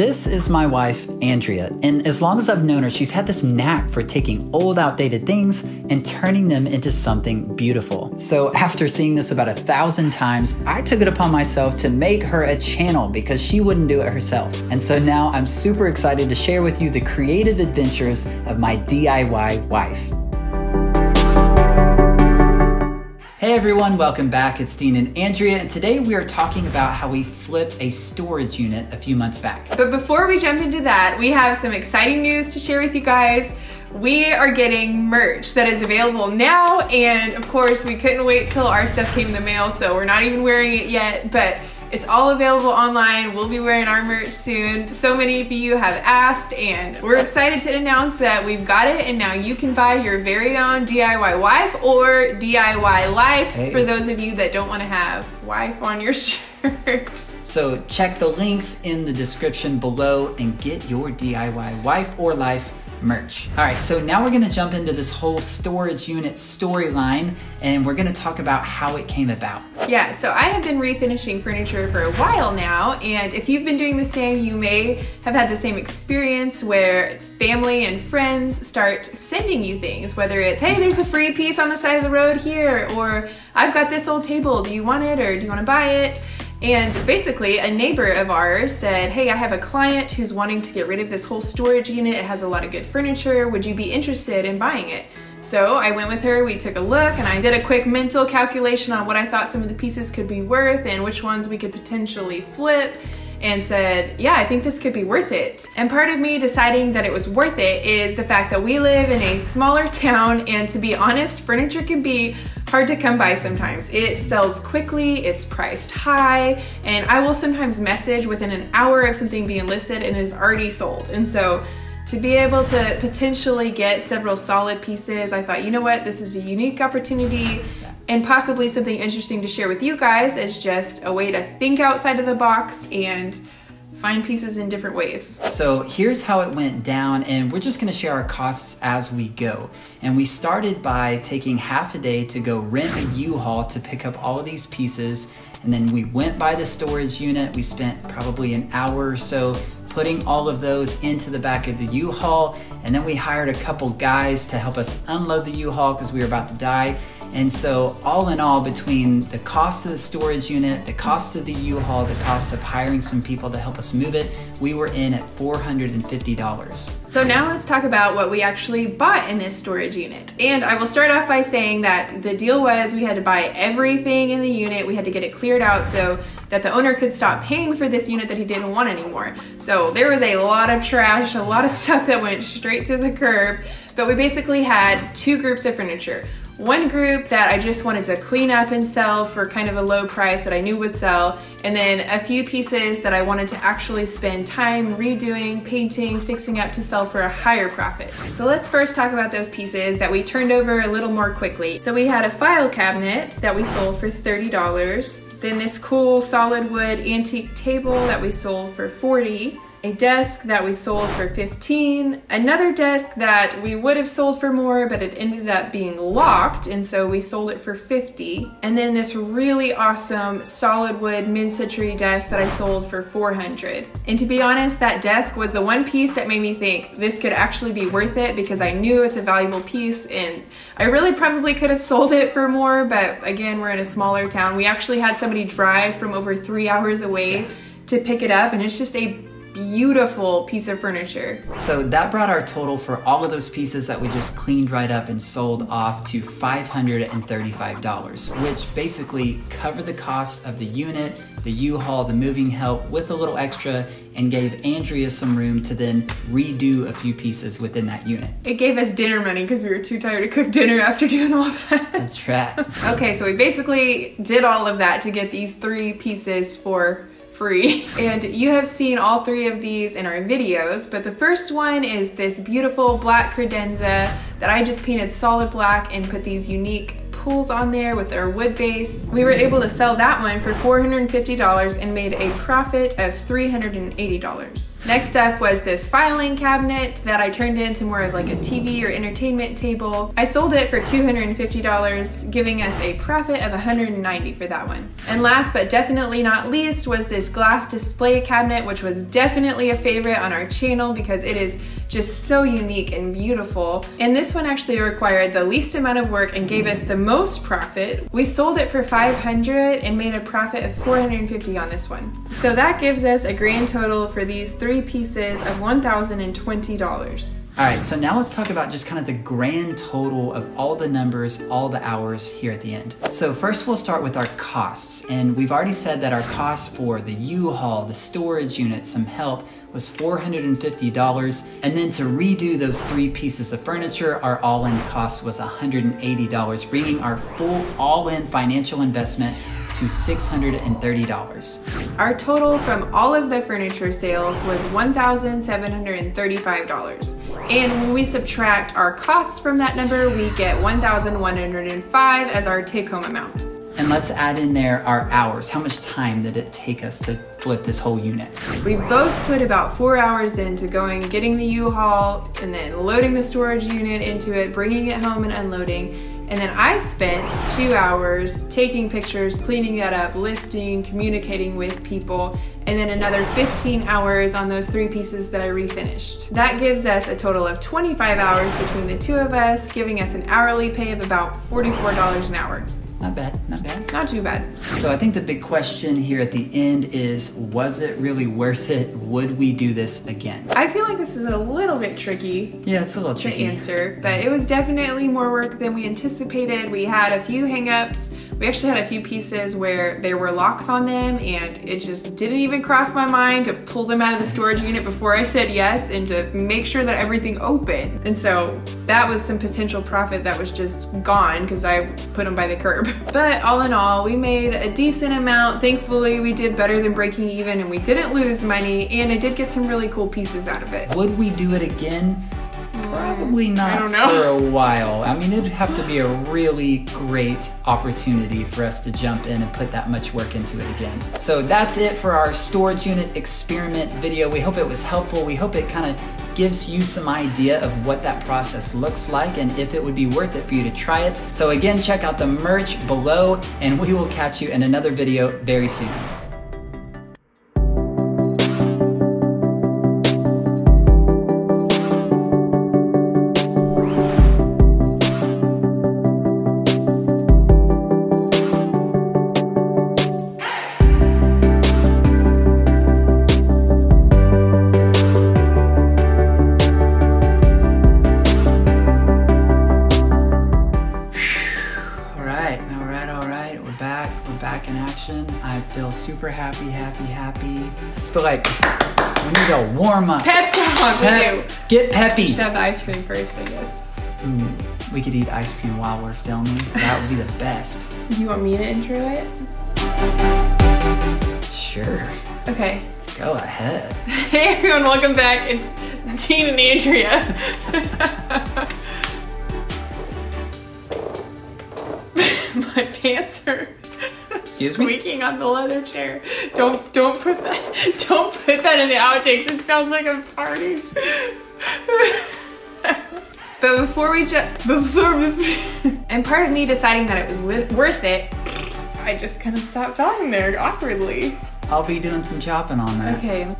This is my wife, Andrea, and as long as I've known her, she's had this knack for taking old, outdated things and turning them into something beautiful. So, after seeing this about a thousand times, I took it upon myself to make her a channel because she wouldn't do it herself. And so now I'm super excited to share with you the creative adventures of my DIY wife. Hey everyone, welcome back. It's Dean and Andrea, and today we are talking about how we flipped a storage unit a few months back. But before we jump into that, we have some exciting news to share with you guys. We are getting merch that is available now, and of course, we couldn't wait till our stuff came in the mail, so we're not even wearing it yet, but it's all available online. We'll be wearing our merch soon. So many of you have asked and we're excited to announce that we've got it and now you can buy your very own DIY wife or DIY life hey. for those of you that don't want to have wife on your shirt. So check the links in the description below and get your DIY wife or life merch. All right, so now we're gonna jump into this whole storage unit storyline and we're gonna talk about how it came about. Yeah, so I have been refinishing furniture for a while now, and if you've been doing the same, you may have had the same experience where family and friends start sending you things, whether it's, hey, there's a free piece on the side of the road here, or I've got this old table, do you want it, or do you wanna buy it? And basically, a neighbor of ours said, Hey, I have a client who's wanting to get rid of this whole storage unit. It has a lot of good furniture. Would you be interested in buying it? So I went with her, we took a look, and I did a quick mental calculation on what I thought some of the pieces could be worth and which ones we could potentially flip and said, yeah, I think this could be worth it. And part of me deciding that it was worth it is the fact that we live in a smaller town and to be honest, furniture can be hard to come by sometimes. It sells quickly, it's priced high, and I will sometimes message within an hour of something being listed and it is already sold. And so to be able to potentially get several solid pieces, I thought, you know what, this is a unique opportunity and possibly something interesting to share with you guys as just a way to think outside of the box and find pieces in different ways. So here's how it went down, and we're just gonna share our costs as we go. And we started by taking half a day to go rent a U-Haul to pick up all these pieces, and then we went by the storage unit. We spent probably an hour or so putting all of those into the back of the U-Haul, and then we hired a couple guys to help us unload the U-Haul because we were about to die. And so, all in all, between the cost of the storage unit, the cost of the U-Haul, the cost of hiring some people to help us move it, we were in at $450. So now let's talk about what we actually bought in this storage unit. And I will start off by saying that the deal was we had to buy everything in the unit. We had to get it cleared out so that the owner could stop paying for this unit that he didn't want anymore. So there was a lot of trash, a lot of stuff that went straight to the curb. But we basically had two groups of furniture. One group that I just wanted to clean up and sell for kind of a low price that I knew would sell, and then a few pieces that I wanted to actually spend time redoing, painting, fixing up to sell for a higher profit. So let's first talk about those pieces that we turned over a little more quickly. So we had a file cabinet that we sold for $30, then this cool solid wood antique table that we sold for 40 a desk that we sold for 15, another desk that we would have sold for more, but it ended up being locked, and so we sold it for 50. And then this really awesome solid wood mid-century desk that I sold for 400. And to be honest, that desk was the one piece that made me think this could actually be worth it because I knew it's a valuable piece and I really probably could have sold it for more, but again, we're in a smaller town. We actually had somebody drive from over three hours away to pick it up and it's just a beautiful piece of furniture. So that brought our total for all of those pieces that we just cleaned right up and sold off to $535, which basically covered the cost of the unit, the U-Haul, the moving help with a little extra and gave Andrea some room to then redo a few pieces within that unit. It gave us dinner money because we were too tired to cook dinner after doing all that. That's right. okay, so we basically did all of that to get these three pieces for free. And you have seen all three of these in our videos, but the first one is this beautiful black credenza that I just painted solid black and put these unique pulls on there with our wood base. We were able to sell that one for $450 and made a profit of $380. Next up was this filing cabinet that I turned into more of like a TV or entertainment table. I sold it for $250, giving us a profit of $190 for that one. And last but definitely not least was this glass display cabinet, which was definitely a favorite on our channel because it is just so unique and beautiful. And this one actually required the least amount of work and gave us the most profit. We sold it for 500 and made a profit of 450 on this one. So that gives us a grand total for these three pieces of $1,020. All right, so now let's talk about just kind of the grand total of all the numbers, all the hours here at the end. So first we'll start with our costs. And we've already said that our cost for the U-Haul, the storage unit, some help was $450. And then to redo those three pieces of furniture, our all-in cost was $180, bringing our full all-in financial investment to $630. Our total from all of the furniture sales was $1,735. And when we subtract our costs from that number, we get 1,105 as our take home amount. And let's add in there our hours. How much time did it take us to flip this whole unit? We both put about four hours into going, getting the U-Haul, and then loading the storage unit into it, bringing it home and unloading. And then I spent two hours taking pictures, cleaning that up, listing, communicating with people, and then another 15 hours on those three pieces that I refinished. That gives us a total of 25 hours between the two of us, giving us an hourly pay of about $44 an hour. Not bad, not bad. Not too bad. So I think the big question here at the end is was it really worth it? Would we do this again? I feel like this is a little bit tricky Yeah, it's a little to tricky. answer, but it was definitely more work than we anticipated. We had a few hangups. We actually had a few pieces where there were locks on them, and it just didn't even cross my mind to pull them out of the storage unit before I said yes and to make sure that everything opened. And so that was some potential profit that was just gone because I put them by the curb. But all in all, we made a decent amount. Thankfully, we did better than breaking even and we didn't lose money, and I did get some really cool pieces out of it. Would we do it again? Probably not don't know. for a while. I mean, it'd have to be a really great opportunity for us to jump in and put that much work into it again. So that's it for our storage unit experiment video. We hope it was helpful. We hope it kind of gives you some idea of what that process looks like and if it would be worth it for you to try it. So again, check out the merch below and we will catch you in another video very soon. Right, all right, all right. We're back. We're back in action. I feel super happy, happy, happy. I just feel like we need a warm up. Pep talk Pep- with you. Get peppy. We Should have the ice cream first, I guess. Mm, we could eat ice cream while we're filming. That would be the best. You want me to intro it? Sure. Okay. Go ahead. Hey everyone, welcome back. It's Dean and Andrea. my pants are Excuse squeaking me? on the leather chair. Don't don't put that don't put that in the outtakes. It sounds like a party. but before we jump, before and part of me deciding that it was worth it, I just kind of stopped talking there awkwardly. I'll be doing some chopping on that. Okay.